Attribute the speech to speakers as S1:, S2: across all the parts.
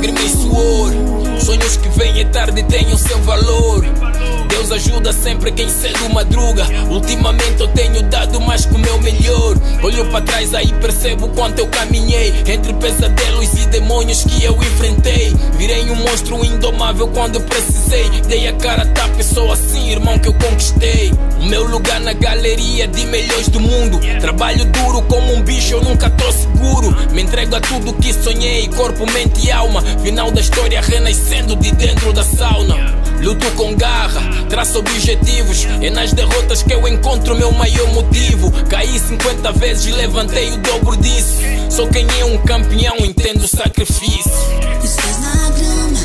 S1: lágrima e suor. Sonhos que vêm tarde têm o seu valor. Deus ajuda sempre quem cedo madruga. Ultimamente eu tenho dado mais que o meu melhor. Olho para trás aí percebo quanto eu caminhei. Entre pesadelos e demônios que eu enfrentei. Virei um monstro indomável quando precisei. Dei a cara, tá pessoa assim, irmão, que eu conquistei. O meu lugar na galeria de melhores do mundo. Trabalho duro como um bicho, eu nunca tô seguro. Me entrego a tudo que sonhei, corpo, mente e alma. Final da história renascendo de dentro da sauna. Luto com garra, traço objetivos. É nas derrotas que eu encontro meu maior motivo. Caí 50 vezes e levantei o dobro disso. Sou quem é um campeão, entendo o sacrifício.
S2: Os pés na grama,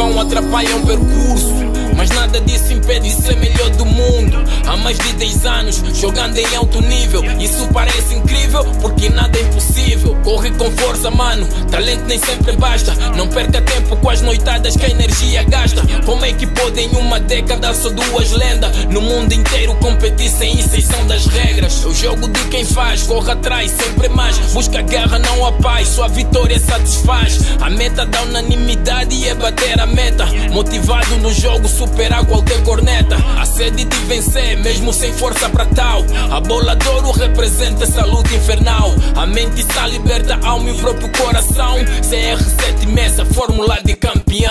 S1: vão atrapalham o percurso. Mas nada disso impede de ser melhor do mundo. Há mais de 10 anos jogando em alto nível. Isso parece incrível porque nada é impossível. Corre com força, mano. Talento nem sempre basta. Não perca tempo com as noitadas que a energia gasta. Como é que pode em uma década só duas lendas? No mundo inteiro competir sem exceção das regras. É o jogo de quem faz, corre atrás, sempre mais. Busca guerra, não a paz. Sua vitória satisfaz. A meta da unanimidade é bater a meta. Motivado no jogo, superar qualquer corneta. A sede de vencer, mesmo sem força para tal. A bola de ouro representa essa luta infernal. A mente está liberta, alma e o próprio coração. CR7 Messa, fórmula de campeão.